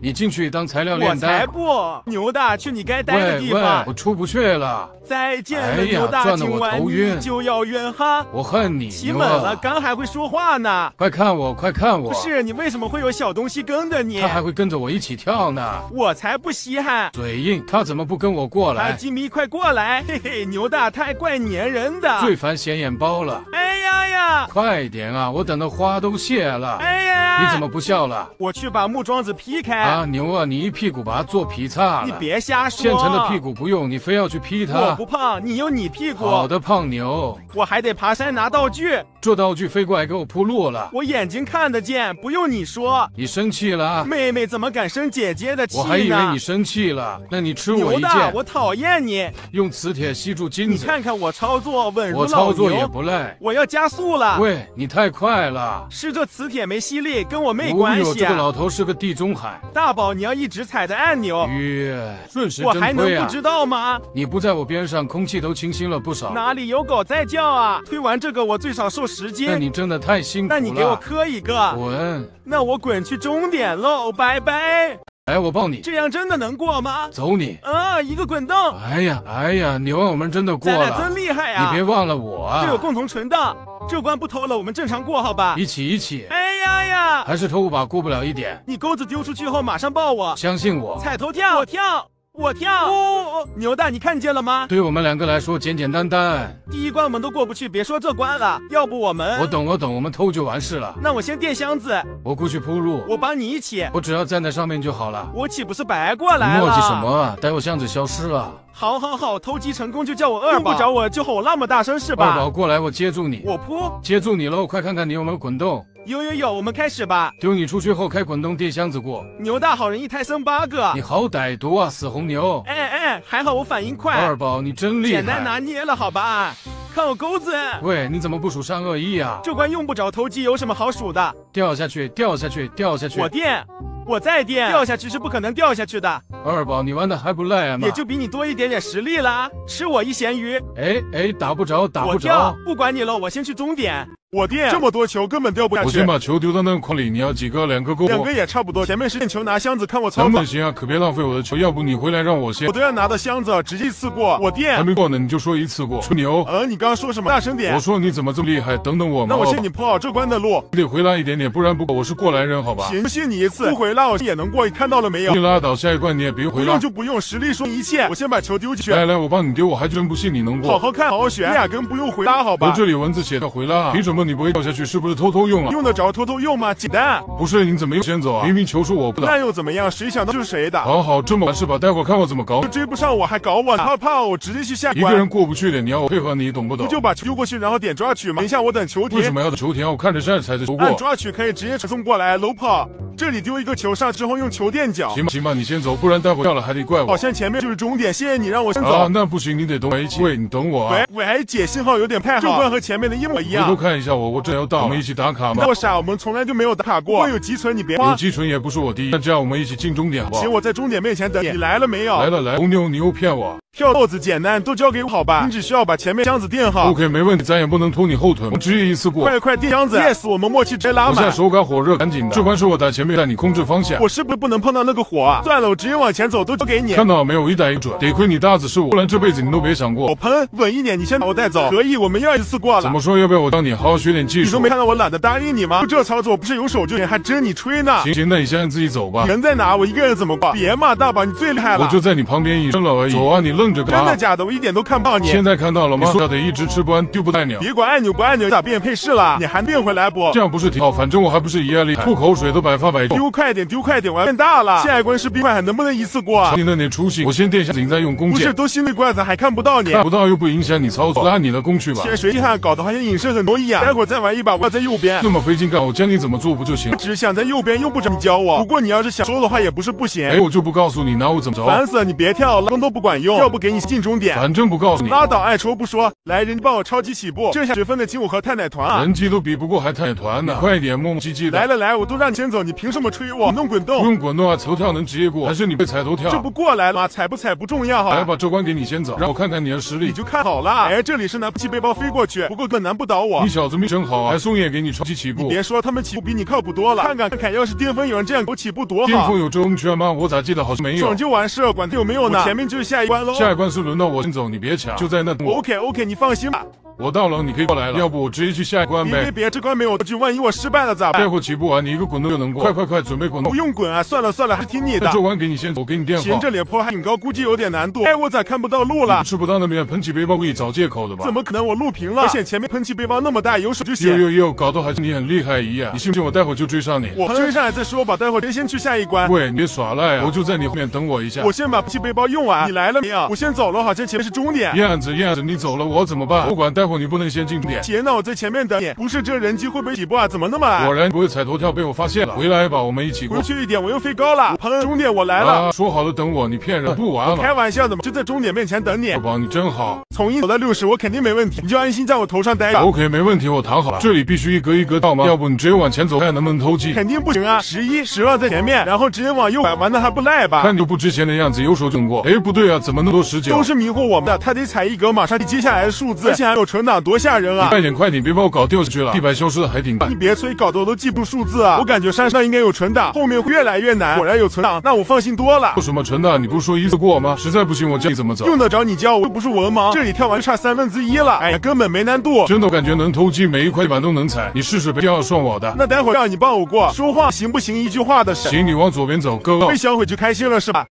你进去当材料我才。不！牛大，去你该待的喂喂，地方我。出不去了，再见了，哎牛大，头晕你就要远哈。我恨你，起门了，啊！刚还会说话呢。快看我，快看我不，是你为什么会有小东西跟着你他？还会跟着我一起跳呢。我才不稀罕。嘴硬，他怎么不跟我过啊，来？吉米，快过来！嘿嘿，牛大太怪粘人的。最烦显眼包了，哎呀呀！快点啊！我等的花都谢了。哎呀！你怎么？不笑了？我去把木桩子劈开。啊，牛啊！你一屁股把它做劈叉了你。别瞎说。现成的屁。股不用，你非要去劈它我不。胖，你有你屁股。好的，胖牛，我还得爬山拿道具，这道具飞过来给我铺路了。我眼睛看得见，不用你说。你生气了啊？妹妹怎么敢生姐姐的气呢？我还以为你生气了，那你吃我，一剑，我讨厌你！用磁铁吸住金你子。看看我操作稳如我老操作也，不赖。我要加速了。喂，你太快了！是这磁铁没吸力，跟我没关系这个啊。老头是个地中海。大宝，你要一直踩的按钮，耶，顺时我还针推啊！能不知道吗？你不在我边上，空气都清新了不少。哪里有狗在叫啊？推完这个我最少瘦十斤。那你真的太辛苦了。那你给我磕一个，滚！那我滚去终点喽，拜拜。来，我抱你，这样真的能过吗？走你！啊，一个滚动，哎呀，哎呀，牛啊，我们真的过咱俩了真。厉害啊！你别忘了我啊！这有共同存档，这关不偷了，我们正常过好吧？一起一起，哎呀呀！还是偷把过不了一点。你钩子丢出去后马上抱我，相信我，踩头跳，我跳，我跳。哦牛大，你看见了吗？对我们两个来说简简单单。第一关我们都过不去，别说这关了。要不我们……我懂，我懂，我们偷就完事了。那我先垫箱子，我过去铺路，我帮你一起。我只要站在上面就好了。我岂不是白过来了？你磨叽什么？啊？待会箱子消失了。好好好，偷鸡成功就叫我二宝，用不找我就吼那么大声是吧？二宝过来，我接住你。我扑，接住你喽！快看看你有没有滚动。有有有，我们开始吧。丢你出去后开滚动垫箱子过。牛大好人一胎生八个你。好歹毒啊，死红牛！哎哎，还好我反应快，二宝你真厉害简单。拿捏了好吧？看我钩子，喂，你怎么不数善恶意啊？这关用不着投机，有什么好数的？掉下去，掉下去，掉下去我。垫，我再垫，掉下去是不可能掉下去的，二宝你玩的还不赖嘛？也就比你多一点点实力啦。吃我一咸鱼，哎哎，打不着，打不我跳着。，不管你了，我先去终点。我垫这么多球根本掉不下去我先，把球丢到那个筐里，你要几个？两个够不两个？也差不多。前面是垫球拿箱子，看我操法能不能，行啊？可别浪费我的球，要不你回来让我先我。都要拿到箱子，直接一次过。我垫还，没过呢，你就说一次过。吹牛！呃，你刚刚说什么？大声点我。说你怎么这么厉害？等等我嘛。那我好吧先你铺好这关的路，你得回来一点点，不然不过我是过来人，好吧？行，不信你一次，不回来我也能过。你看到了没有你？拉倒，下一关你也别不回来。用就不用，实力说一切。我先把球丢进去，来来，我帮你丢，我还真不信你能过。好好看，好好选，压根不用回拉，好吧我？这里文字写的回拉，凭什么你不会掉下去？是不是偷偷用了？用得着偷偷用吗？简单，不是，你怎么又先走啊？明明球是我不那的。又怎么样？谁想到就是谁的。好好，这么完是吧？待会儿看我怎么搞就。追不上我还搞我呢，怕怕我直接去下关。一个人过不去的，你要我配合你，懂不懂不？就把球丢过去，然后点抓取吗？等一下我等球停为什，么要等球田？我看着山才球按过。抓取可以直接传送过来，楼跑。这里丢一个球上之后用球垫脚。行吧，行吧，你先走，不然待会儿掉了还得怪我。好像前面就是终点，谢谢你让我先走。啊，那不行，你得等我一起。喂，你等我啊喂。喂，姐信号有点不太好，这关和前面的一模一样回头样。看一下我，我正要到，我们一起打卡吗？我傻，我们从来就没有打卡过。如果有积存，你别有慌。基纯也不是我第一，那这样我们一起进终点好不好行，？我在终点面前等你。你来了没有？来了来，红牛你又骗我。跳豆子简单，都交给我好吧？你只需要把前面箱子垫好。OK，没问题，咱也不能拖你后腿，我们直接一次过。快快垫箱子！Yes，我们默契直接拉满。我现在手感火热，赶紧的。这关是我打前面，带你控制方向。我是不是不能碰到那个火啊？算了，我直接往前走，都交给你。看到没有，一打一准。得亏你搭子是我，不然这辈子你都别想过我。喷，稳一点，你先把我带走。可以，我们要一次过了。怎么说？要不要我教你好好学点技术你都没？看到我懒得答应你吗？就这操作不是有手就行，还真你吹呢。行行，那你先让自己走吧。人在哪？我一个人怎么过？别嘛，大宝，你最厉害了。我就在你旁边一声了而已。走啊，你愣着干嘛？真的假的？我一点都看不到你。现在看到了吗？你说得一直吃不完，丢不带鸟。别管按钮不按钮，咋变配饰了？你还变回来不这？样不是挺好？反正我还不是一样厉害，吐口水都百发百中。丢快点，丢快点，我要变大了。下一关是冰块，还能不能一次过啊？你那点出息，我先垫下，你再用弓箭不是，都心里怪，咱还看不到你。看不到又不影响你操作，拉你的弓去吧现。在谁看搞得好像影射很多一样。待会儿再玩一把，我要在右边。那么费劲干，我教你怎么做不就行了？只想在右边，又不着你教我。不过你要是想说的话，也不是不行。哎，我就不告诉你，拿我怎么着？烦死了！你别跳了，弓都不管用。不给你进终点。反正不告诉你。拉倒，爱说不说。来，人机帮我超级起步，这下十分的请我和太奶团啊！人机都比不过还太团呢，快点磨磨唧唧的。来了来，我都让你先走，你凭什么吹我？滚动滚动！不用滚动啊，头跳能直接过，还是你被踩头跳？这不过来了吗？踩不踩不重要哈。来把这关给你先走，让我看看你的实力。你就看好了。哎，这里是拿不起背包飞过去，不过本难不倒我。你小子命真好啊，还送眼给你超级起步。别说他们起步比你靠谱多了，看看看看，要是巅峰有人这样给我起步多好。巅峰有这种圈吗？我咋记得好像没有。爽就完事，管他有没有呢。前面就是下一关喽。下一关是轮到我先走，你别抢，就在那等我。OK OK，你放心吧。我到了，你可以过来了。要不我直接去下一关呗？别别别，这关没有道具，万一我失败了咋办？待会起步啊，你一个滚动就能过。快快快，准备滚动。不用滚啊，算了算了，还是听你的。这关给你先走，我给你电话。行，这脸坡还挺高，估计有点难度。哎，我咋看不到路了？吃不到那边喷气背包，故意找借口的吧？怎么可能？我录屏了，而且前面喷气背包那么大，有手就行。呦呦呦，搞得好像你很厉害一样。你信不信我待会就追上你？我追上来再说吧，待会别先去下一关。喂，你别耍赖啊！我就在你后面等我一下。我先把喷气背包用完。你来了没有？我先走了，好像前面是终点。燕子燕子，你走了我怎么办？不管，待会你不能先进点。姐，那我在前。面等你，不是这人机会不会起步啊？怎么那么矮？果然不会踩头跳，被我发现了。回来吧，我们一起过。回去一点，我又飞高了。喷，终点我来了。说好了等我，你骗人，不玩了。开玩笑的嘛，就在终点面前等你。宝宝，你真好。从一走到六十，我肯定没问题。你就安心在我头上待着。OK，没问题，我躺好了。这里必须一格一格到吗？要不你直接往前走，看能不能偷鸡？肯定不行啊！十一、十二在前面，然后直接往右拐，玩的还不赖吧？看你不值钱的样子，有手就能过。哎，不对啊，怎么那么多十九？都是迷惑我们的。他得踩一格，马上接下来的数字，而且还有存档，多吓人啊！快点，快点，别把我搞掉下去了。地板消失的还挺快。你别催，搞得我都记不住数字啊！我感觉山上应该有存档，后面会越来越难。果然有存档，那我放心多了。有什么存档？你不是说一次过吗？实在不行，我教你怎么走。用得着你教？我又不是文盲，这里跳完就差三分之一了。哎呀，根本没难度。真的，我感觉能偷鸡，每一块地板都能踩。你试试呗，要算我的。那待会让你帮我过，说话行不行？一句话的事。行，你往左边走，哥。被销毁就开心了是吧？